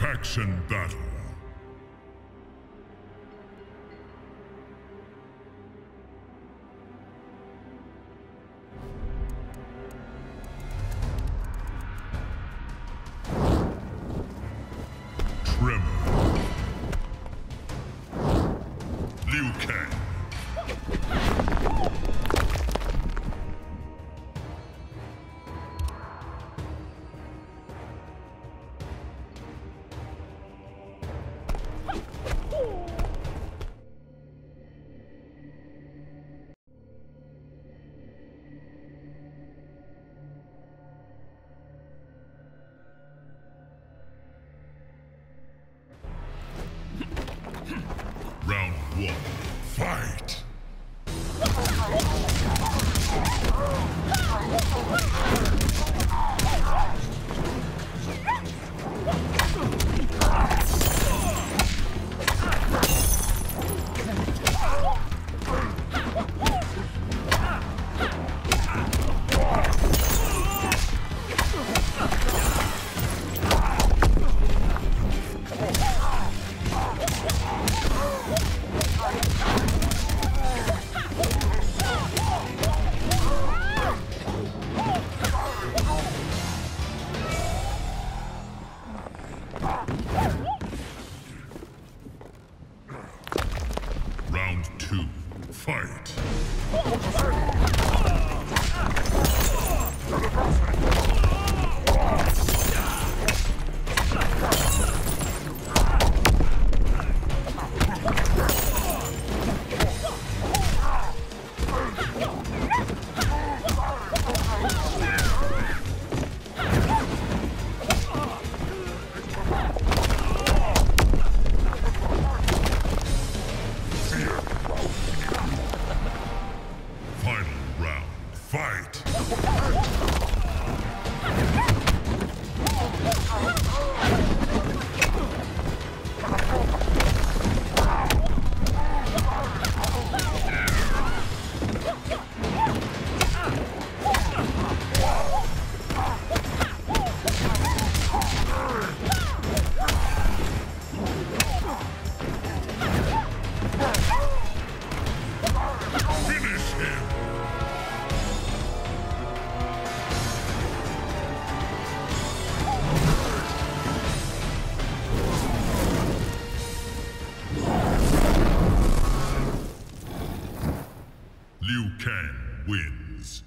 Faction battle. Tremor. Liu Kang. Fight! Liu Kang wins.